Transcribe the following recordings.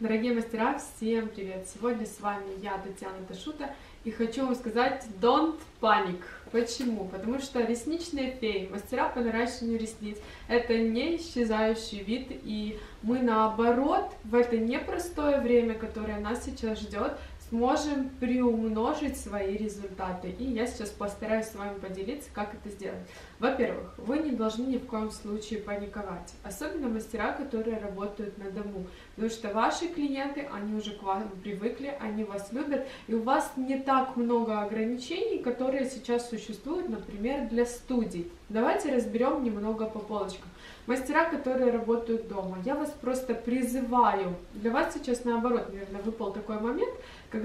Дорогие мастера, всем привет! Сегодня с вами я, Татьяна Ташута, и хочу вам сказать don't panic. Почему? Потому что ресничные феи, мастера по наращиванию ресниц, это не исчезающий вид, и мы наоборот в это непростое время, которое нас сейчас ждет, сможем приумножить свои результаты. И я сейчас постараюсь с вами поделиться, как это сделать. Во-первых, вы не должны ни в коем случае паниковать, особенно мастера, которые работают на дому, потому что ваши клиенты, они уже к вам привыкли, они вас любят, и у вас не так много ограничений, которые сейчас существуют, например, для студий. Давайте разберем немного по полочкам. Мастера, которые работают дома, я вас просто призываю, для вас сейчас наоборот, наверное, выпал такой момент, когда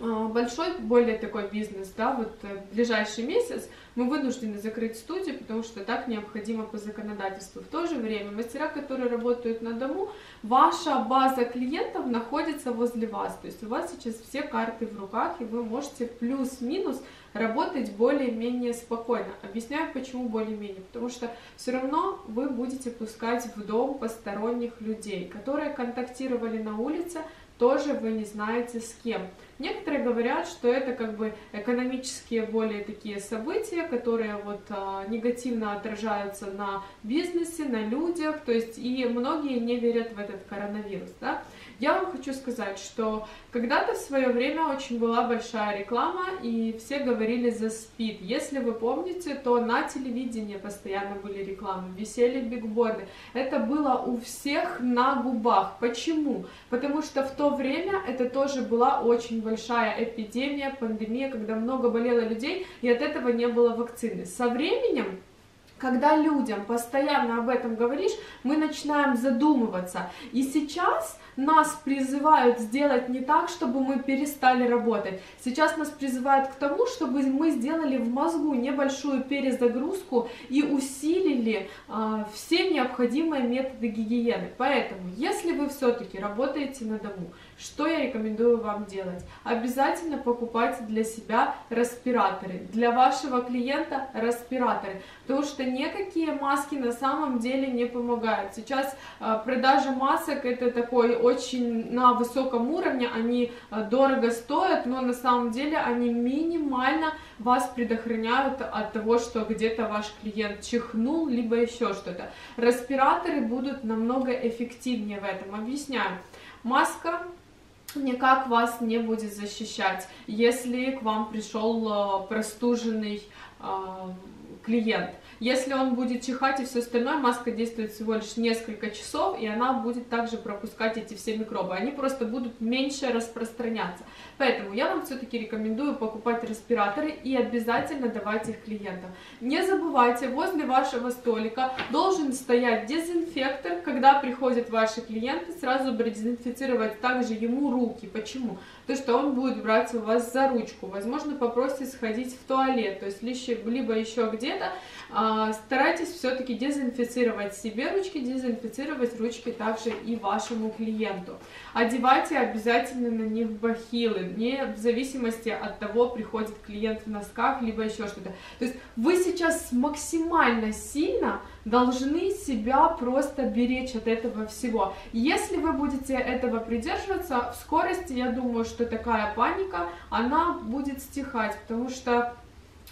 а, большой, более такой бизнес, да, вот э, ближайший месяц мы вынуждены закрыть студию, потому что так необходимо по законодательству. В то же время мастера, которые работают на дому, ваша база клиентов находится возле вас, то есть у вас сейчас все карты в руках, и вы можете плюс-минус работать более-менее спокойно. Объясняю, почему более-менее. Потому что все равно вы будете пускать в дом посторонних людей, которые контактировали на улице, тоже вы не знаете с кем. Некоторые говорят, что это как бы экономические более такие события, которые вот а, негативно отражаются на бизнесе, на людях, то есть и многие не верят в этот коронавирус, да. Я вам хочу сказать, что когда-то в свое время очень была большая реклама, и все говорили за спид. Если вы помните, то на телевидении постоянно были рекламы, висели бигборды. Это было у всех на губах. Почему? Потому что в то время это тоже была очень большая эпидемия, пандемия, когда много болело людей, и от этого не было вакцины. Со временем когда людям постоянно об этом говоришь, мы начинаем задумываться. И сейчас нас призывают сделать не так, чтобы мы перестали работать. Сейчас нас призывают к тому, чтобы мы сделали в мозгу небольшую перезагрузку и усилили э, все необходимые методы гигиены. Поэтому, если вы все-таки работаете на дому, что я рекомендую вам делать? Обязательно покупайте для себя респираторы, для вашего клиента респираторы, потому что никакие маски на самом деле не помогают. Сейчас э, продажа масок это такой очень на высоком уровне, они э, дорого стоят, но на самом деле они минимально вас предохраняют от того, что где-то ваш клиент чихнул, либо еще что-то. Респираторы будут намного эффективнее в этом. Объясняю. Маска никак вас не будет защищать, если к вам пришел э, простуженный э, клиент. Если он будет чихать и все остальное, маска действует всего лишь несколько часов, и она будет также пропускать эти все микробы. Они просто будут меньше распространяться. Поэтому я вам все-таки рекомендую покупать респираторы и обязательно давать их клиентам. Не забывайте, возле вашего столика должен стоять дезинфектор. Когда приходят ваши клиенты, сразу продезинфицировать также ему руки. Почему? Потому что он будет брать у вас за ручку. Возможно, попросите сходить в туалет, то есть либо еще где-то. А, старайтесь все-таки дезинфицировать себе ручки, дезинфицировать ручки также и вашему клиенту. Одевайте обязательно на них бахилы, не в зависимости от того, приходит клиент в носках, либо еще что-то. То есть вы сейчас максимально сильно должны себя просто беречь от этого всего. Если вы будете этого придерживаться, в скорости, я думаю, что такая паника, она будет стихать, потому что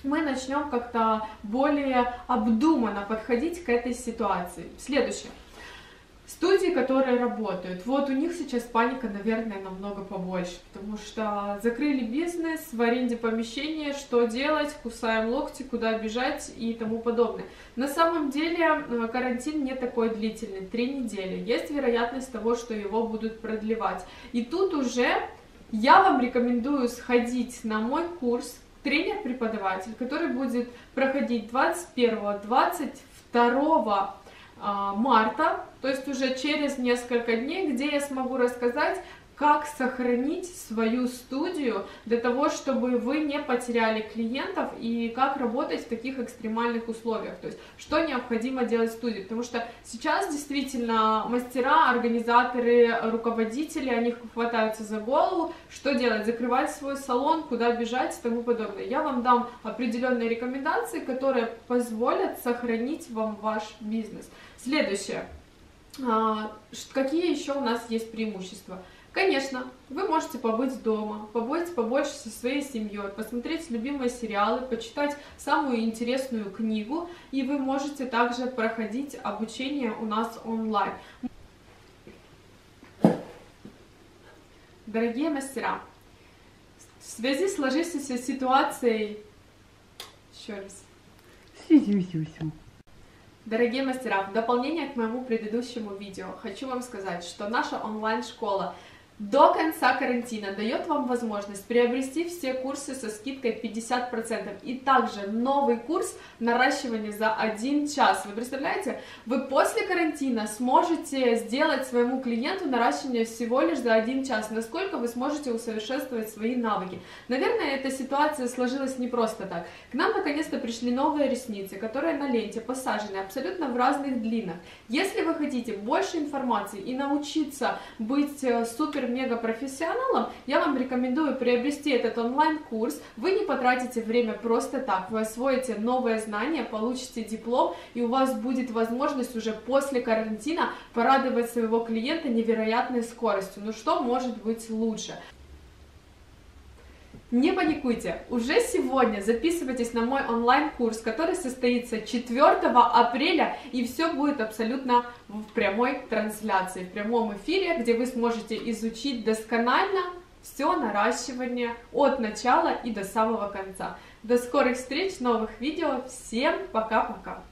мы начнем как-то более обдуманно подходить к этой ситуации. Следующее. Студии, которые работают, вот у них сейчас паника, наверное, намного побольше, потому что закрыли бизнес, в аренде помещения, что делать, кусаем локти, куда бежать и тому подобное. На самом деле э, карантин не такой длительный, три недели. Есть вероятность того, что его будут продлевать. И тут уже я вам рекомендую сходить на мой курс тренер-преподаватель, который будет проходить 21-22 а, марта, то есть уже через несколько дней, где я смогу рассказать как сохранить свою студию для того, чтобы вы не потеряли клиентов и как работать в таких экстремальных условиях, то есть что необходимо делать в студии, потому что сейчас действительно мастера, организаторы, руководители, они хватаются за голову, что делать, закрывать свой салон, куда бежать и тому подобное. Я вам дам определенные рекомендации, которые позволят сохранить вам ваш бизнес. Следующее. А, какие еще у нас есть преимущества? Конечно, вы можете побыть дома, побыть побольше со своей семьей, посмотреть любимые сериалы, почитать самую интересную книгу, и вы можете также проходить обучение у нас онлайн. Дорогие мастера, в связи с сложившейся ситуацией... Еще раз. Дорогие мастера, в дополнение к моему предыдущему видео хочу вам сказать, что наша онлайн-школа до конца карантина дает вам возможность приобрести все курсы со скидкой 50% и также новый курс наращивания за один час. Вы представляете, вы после карантина сможете сделать своему клиенту наращивание всего лишь за один час. Насколько вы сможете усовершенствовать свои навыки? Наверное, эта ситуация сложилась не просто так. К нам наконец-то пришли новые ресницы, которые на ленте посажены абсолютно в разных длинах. Если вы хотите больше информации и научиться быть э, супер супер-мега профессионалом, я вам рекомендую приобрести этот онлайн-курс. Вы не потратите время просто так, вы освоите новые знания, получите диплом, и у вас будет возможность уже после карантина порадовать своего клиента невероятной скоростью. Ну что может быть лучше? Не паникуйте, уже сегодня записывайтесь на мой онлайн-курс, который состоится 4 апреля, и все будет абсолютно в прямой трансляции, в прямом эфире, где вы сможете изучить досконально все наращивание от начала и до самого конца. До скорых встреч, новых видео, всем пока-пока!